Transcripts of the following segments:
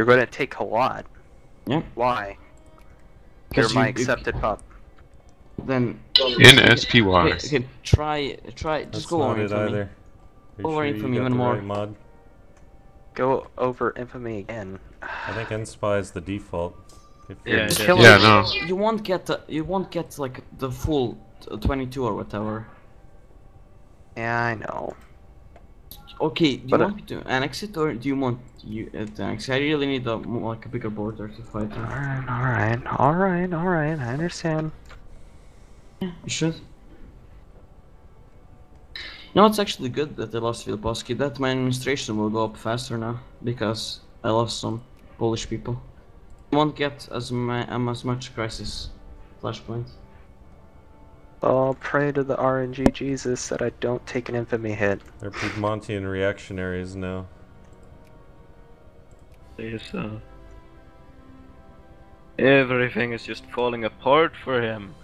You're going to take Halad. Yeah. Why? You're Because my you- you- accepted pup. Then In SPY. okay, okay, try try just That's go over it infamy. either. Are you Over sure infamy got even the more. right mod? Go over infamy again. I think NSPY is the default. If Yeah, you're- it is. Kill Yeah, no. You won't get the, you won't get like the full 22 or whatever. Yeah, I know. Okay, do you But, uh, want me to annex it or do you want you uh, to annex? it? I really need a like a bigger border to fight. Alright, alright, alright, alright, I understand. You should. No, it's actually good that I lost Vilboski. That my administration will go up faster now because I lost some Polish people. Won't get as ma- um, as much crisis flashpoint. I'll pray to the RNG Jesus that I don't take an infamy hit. They're Piedmontian reactionaries now. There's, uh, everything is just falling apart for him.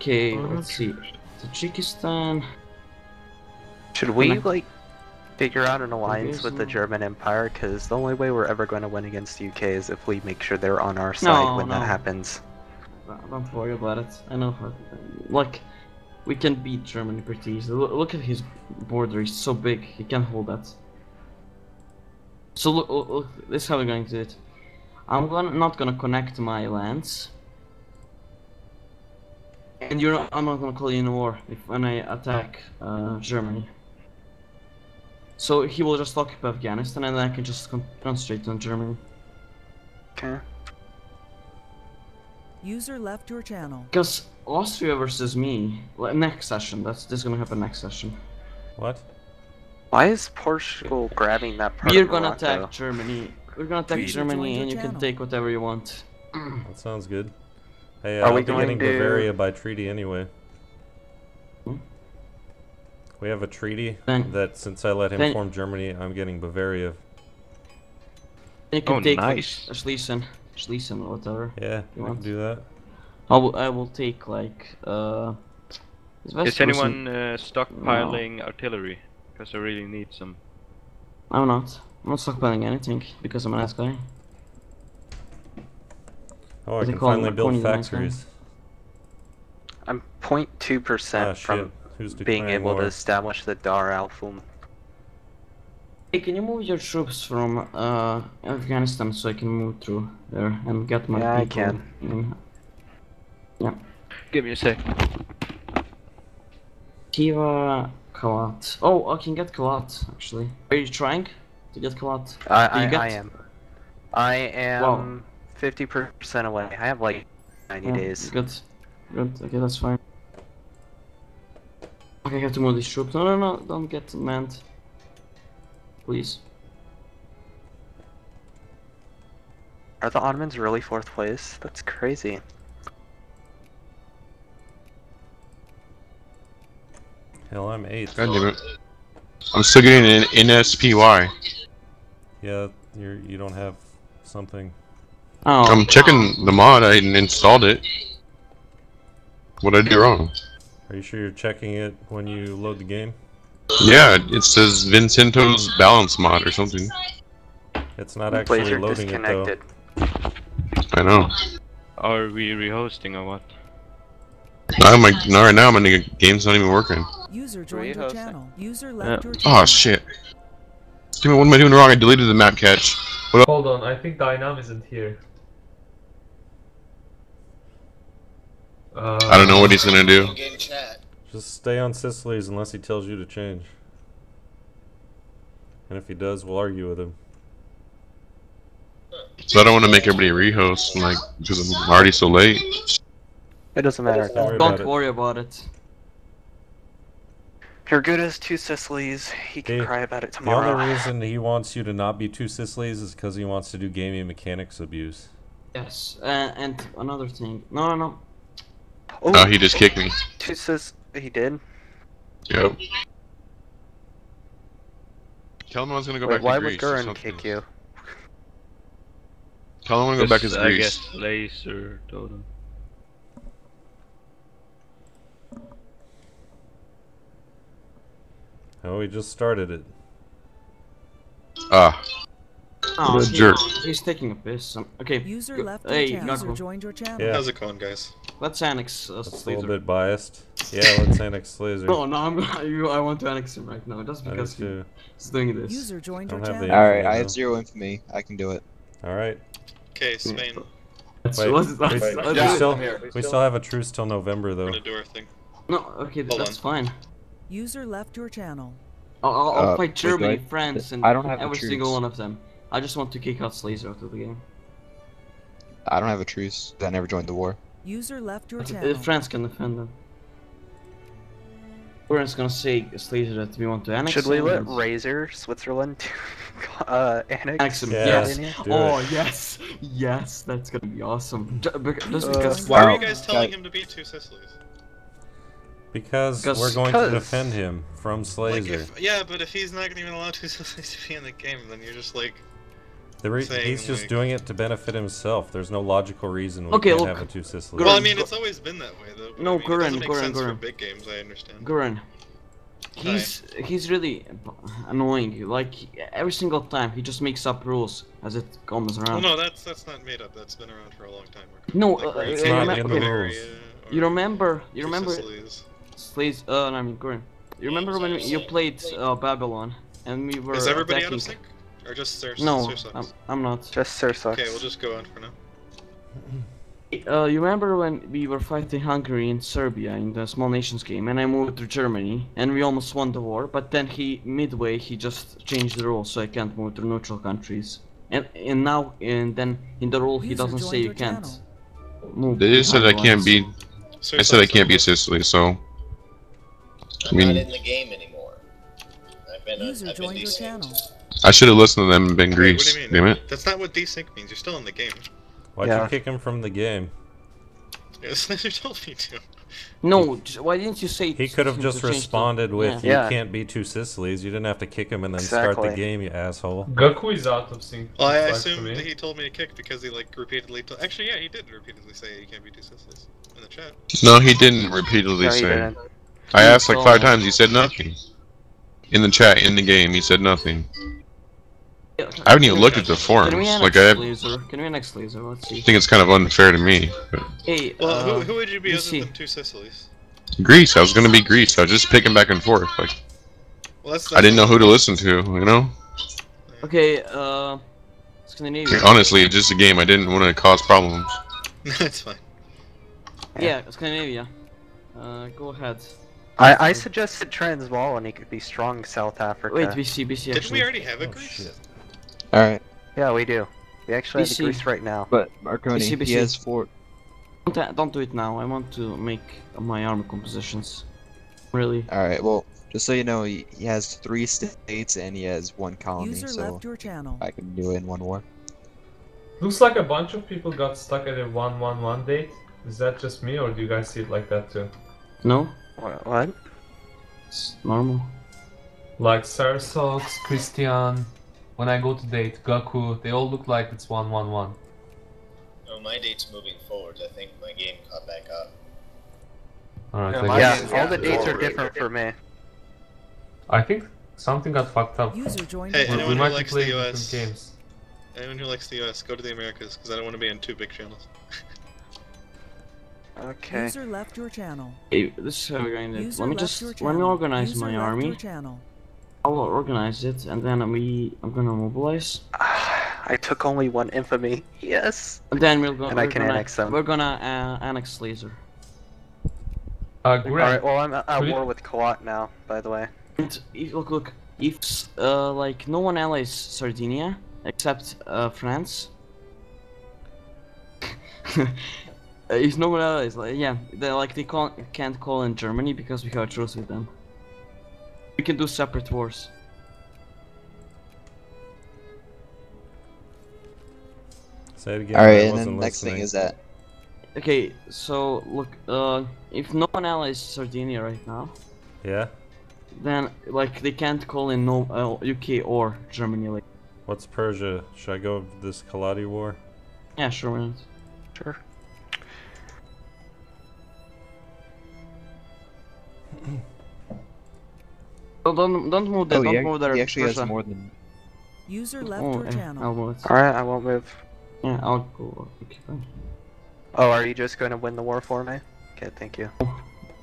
Okay, Oh, let's see. Tajikistan. Should we, like, figure out an alliance with the German Empire? Because the only way we're ever going to win against the UK is if we make sure they're on our side No, when no. that happens. Don't worry about it. I know how. Like, we can beat Germany pretty easily. Look, look at his border. He's so big. He can hold that. So look, look, look, this is how we're going to do it. I'm gonna not gonna connect my lands. And you're not, I'm not gonna call you in war if when I attack uh, Germany. So he will just occupy Afghanistan and then I can just con- concentrate on Germany. Okay. User left your channel. Because Austria versus me, next session, that's this is gonna happen next session. What? Why is Portugal grabbing that part We're of gonna attack Germany. We're gonna attack Germany joined your and you can take whatever you want. That sounds good. Hey, Are uh, we I'll be going getting to- Bavaria by treaty anyway. Hmm? We have a treaty Then- that since I let him then- form Germany, I'm getting Bavaria. You can Oh, take like, nice. Schlesien, Schlesien or whatever. Yeah, You we can do that. I will, I will take like uh. Is West anyone uh, stockpiling artillery? Because I really need some. I'm not. I'm not stockpiling anything because I'm a nice guy. Oh, I What they can call finally them? build Corny lines, huh? factories. I'm 0.2% Ah, from. Who's being declaring able to establish the Dar al Fum. Hey, can you move your troops from uh Afghanistan so I can move through there and get my Yeah, I can. in? Yeah. Give me a sec. Khiva Kalat. Oh, I can get Kalat actually. Are you trying to get Kalat? I, I, get- I am. I am Wow. 50% away. I have like 90 Yeah, days. Good. Good. Okay, that's fine. Okay, I have to move these troops. No, no, no, don't get manned. Please. Are the Ottomans really fourth place? That's crazy. Hell, I'm eighth. God damn it. I'm still getting an NSPY. Yeah, you're you don't have something. Oh, I'm checking the mod. I installed it. What did I do wrong? Are you sure you're checking it when you load the game? Yeah, it says Vincento's balance mod or something. It's not actually Blazer loading it though. I know. Are we rehosting or what? I'm like, no, right now my game's not even working. User joined your channel. User left your oh, channel. Oh shit. Damn it, what am I doing wrong? I deleted the map cache. Hold on, I think Dynam isn't here. Uh, I don't know what he's gonna do. Just stay on Sicily's unless he tells you to change. And if he does, we'll argue with him. So I don't want to make everybody rehost, like, because I'm already so late. It doesn't matter. Don't worry about don't it. worry about it. You're good as two Sicilies. He can The- cry about it tomorrow. The tomorrow. only reason he wants you to not be two Sicilies is because he wants to do gaming mechanics abuse. Yes, uh, and another thing. No, no, no. Oh, Oh, he just kicked me. two Sis. He did. Yep. Tell him I was gonna go Wait, back why to would Greece. Gurren kick you? Tell him I wanna go back to Just, I Greece. guess laser totem. Oh, we just started it. Ah, Oh, What he- jerk. He's taking a piss. Um, okay. User go- left hey, channel. User Gaku. joined your channel. Yeah, How's it going, guys? Let's annex uh, that's a little bit biased. Yeah, let's annex laser. No, no, I'm you, I want to annex him right now, just I do because too. he's doing this. User joined your channel. Alright, I though. have zero infamy. I can do it. All right. Okay, Spain, Let's- Wait, let's- we, let's- we let's do it. still we still have a truce till November though. we're though. gonna do our thing. No, okay, Hold that's on. fine. User left your channel. I'll, I'll, I'll Uh, fight Germany, France, and I don't have every single one of them. I just want to kick out Slayzer out of the game. I don't have a truce. I never joined the war. User left your Uh, channel. France can defend them. We're just gonna say Slayzer that we want to annex Should we him let Razor Switzerland uh, annex Annex him, Yeah. yes. Oh, it. yes! Yes, that's gonna be awesome. Ju- bec- Just Uh, because. Why are you guys telling God. him to beat two Sicilies? Because, Because- we're going to defend him from Like, Slayzer. if, yeah, but if he's not gonna even allow two Sicilies to be in the game, then you're just like, The re- saying, he's just like- doing it to benefit himself. There's no logical reason we Okay, can't look. have a two Sicily. Well, I mean, it's always been that way, though. No, I mean, it Gurren, Gurren, for Gurren. big games. I understand. Gurren. He's he's really annoying. Like every single time, he just makes up rules as it comes Well, around. no, that's that's not made up. That's been around for a long time. No, Like, uh, where uh, it's not remember- in okay. Bulgaria or You remember? You remember? Sicilies. Slays. Uh, no, I mean Gurren. You remember when you played uh, Babylon and we were Is everybody attacking... out of sync? Or just Sir No, Sir Sucks? I'm, I'm not. Just Sir sucks. Okay, we'll just go on for now. Uh, you remember when we were fighting Hungary and Serbia in the small nations game, and I moved to Germany, and we almost won the war. But then he midway he just changed the rules, so I can't move to neutral countries. And and now and then in the rule he doesn't say you can't channel. move. they just said I can't be. Sir I said I can't be I'm- Sicily, so. I I'm not in the game anymore. I've been, User I've been joined your channel. I should have listened to them and been Wait, Greece. what do you Damn mean? it. That's not what desync means. You're still in the game. Why'd Yeah. you kick him from the game? Yeah, Slayzer told me to. No, why didn't you say? He could have just responded with, Yeah. "You Yeah. can't be two Sicilies." You didn't have to kick him and then start the game, you asshole. Gaku is out of sync. Well, I looks like to assumed that he told me to kick because he like repeatedly. To- Actually, yeah, he did repeatedly say you can't be two Sicilies in the chat. No, he didn't repeatedly No, you say. didn't. I asked like five times. He said nothing. In the chat, in the game, he said nothing. Yeah, I haven't even looked at the forums. Can we Like annex I, I laser? Can we annex laser? Let's see. I think it's kind of unfair to me. But Hey, Well, uh, who, who would you be other see. than two Sicilies? Greece, I was gonna be Greece. I was just picking back and forth. Like Well, that's, I didn't know who to listen to. You know. Okay, uh, Scandinavia. Honestly, it's just a game. I didn't want to cause problems. That's fine. Yeah, Scandinavia. Uh, go ahead. I, I suggested Transvaal and he could be strong South Africa. Wait, BC, BC Didn't actually. we already have a Oh, Greece? shit. Alright, Yeah, we do. We actually have BC. the Greece right now. but Marconi, BC, he has four. Don't, uh, don't do it now. I want to make my army compositions. Really. Alright, well, just so you know, he, he has three states and he has one colony, User so left your channel. I can do it in one war. Looks like a bunch of people got stuck at a 111 date. Is that just me, or do you guys see it like that too? No, What? what? it's normal. Like Sarsox, Christian, when I go to date, Gaku, they all look like it's 111. No, my date's moving forward. I think my game caught back up. Alright, Yeah, I Yeah, Yeah, all the dates are different for me. I think something got fucked up. User joined Hey, your We- anyone we who might be likes the playing US. games. Anyone who likes the US, go to the Americas because I don't want to be in two big channels. Okay. User left your channel. Hey, this is how we're going to. User Let me just let me organize User my army. Your channel. I'll organize it, and then we I'm gonna mobilize, I took only one infamy. Yes. and then we'll go. And I can gonna, annex them. We're gonna uh, annex laser. Uh, Greg, Alright, well, I'm at Could you- war with Kalat now, by the way. And look, look. If uh like no one allies Sardinia except uh France. Uh, if no one allies, like yeah, they like they can't can't call in Germany because we have a truce with them. We can do separate wars. Say it again. Alright, and then wasn't next thing is that. Okay, so look, uh, if no one allies Sardinia right now, Yeah. then like they can't call in no uh, UK or Germany. Like What's Persia? Should I go this Kaladi war? yeah, sure. why not? Sure. Oh, don't don't move there. Oh, don't he, move there. he actually has more than. User left Oh, your yeah, channel. I'll move it. Alright, I won't move. Yeah, I'll go. Okay. Oh, are you just going to win the war for me? Okay, thank you.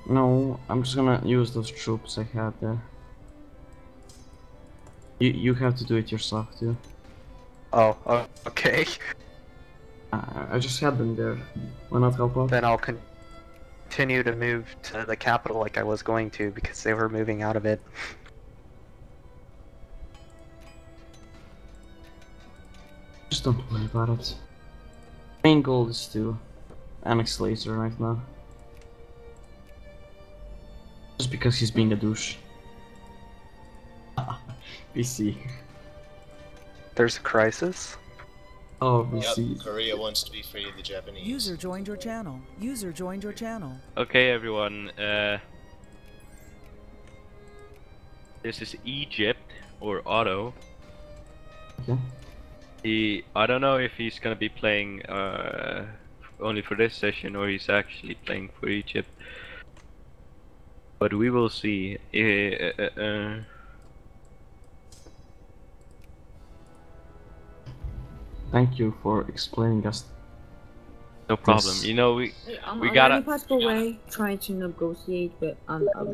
No, I'm just gonna use those troops I had there. You you have to do it yourself too. Oh, oh okay. I, I just had them there. Why not help out? Then I'll con- continue to move to the capital like I was going to because they were moving out of it. Just don't worry about it. Main goal is to annex Laser right now. Just because he's being a douche. BC. There's a crisis. Oh, Yep, Korea wants to be free of the Japanese. User joined your channel. User joined your channel. Okay, everyone. Uh, this is Egypt or Otto. Okay. He, I don't know if he's gonna be playing uh, only for this session or he's actually playing for Egypt. But we will see. Uh, Thank you for explaining us. no problem. This- You know, we I'm We on gotta- any possible way trying to negotiate with um, um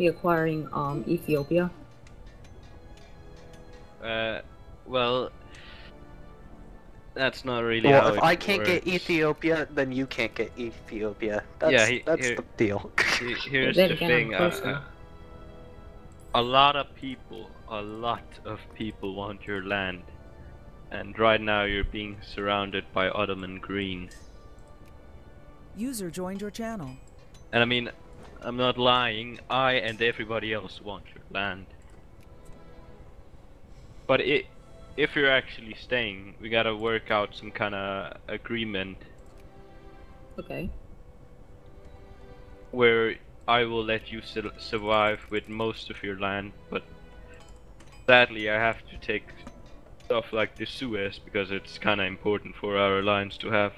reacquiring um Ethiopia. Uh, well, that's not really Well, how if it I can't get. Ethiopia, then you can't get Ethiopia. That's, Yeah, he- that's here- the deal. He- Here's Then the again, thing. Uh, uh, a lot of people, a lot of people want your land, and right now you're being surrounded by Ottoman green. User joined your channel. And I mean, I'm not lying. I and everybody else want your land. But it, if you're actually staying, we gotta work out some kind of agreement Okay. where I will let you sur- survive with most of your land, but sadly I have to take stuff like the Suez because it's kind of important for our alliance to have.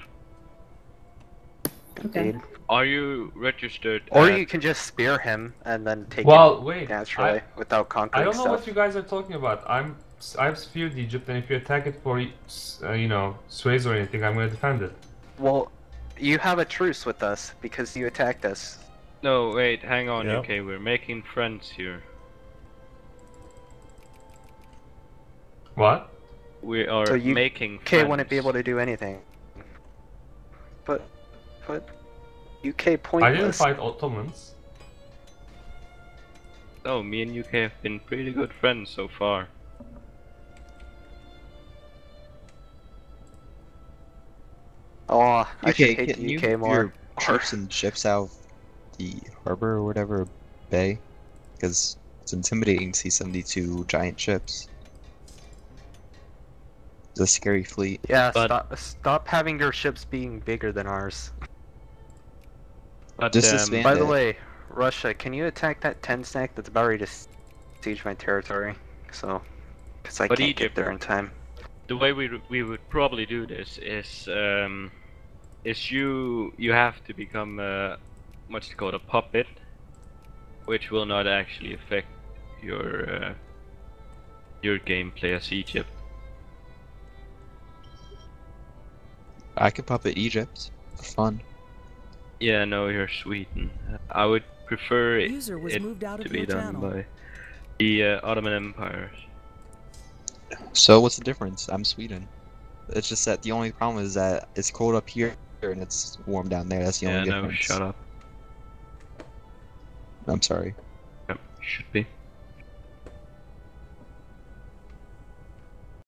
Okay. Are you registered? Or at- you can just spear him and then take Well, it wait. naturally I, without conquering I don't know stuff. what you guys are talking about. I'm I've speared Egypt, and if you attack it for uh, you know Suez or anything, I'm gonna defend it. Well, you have a truce with us because you attacked us. No, wait, hang on, Yep. UK. We're making friends here. What? We are So you- making UK friends. wouldn't be able to do anything. But, but, UK pointless. I didn't pointless. fight Ottomans. Oh, me and UK have been pretty good friends so far. Oh, I UK, should hate can the you UK move more. your troops and ships out of the harbor or whatever bay? Because it's intimidating to see 72 giant ships. It's a scary fleet. Yeah, But- stop, stop having your ships being bigger than ours. But Just um, disband By the way, Russia, can you attack that 10 stack that's about ready to siege my territory? So, because I But can't Egypt- get there in time. the way we we would probably do this is um, is you you have to become uh, what's it called a puppet, which will not actually affect your uh, your gameplay as Egypt. I could puppet Egypt. For fun. Yeah, no, you're Sweden. I would prefer it, User was it moved out to of be done channel. by the uh, Ottoman Empire. So what's the difference? I'm Sweden. It's just that the only problem is that it's cold up here and it's warm down there. That's the Yeah, only no, difference. shut up. I'm sorry. Yep, should be.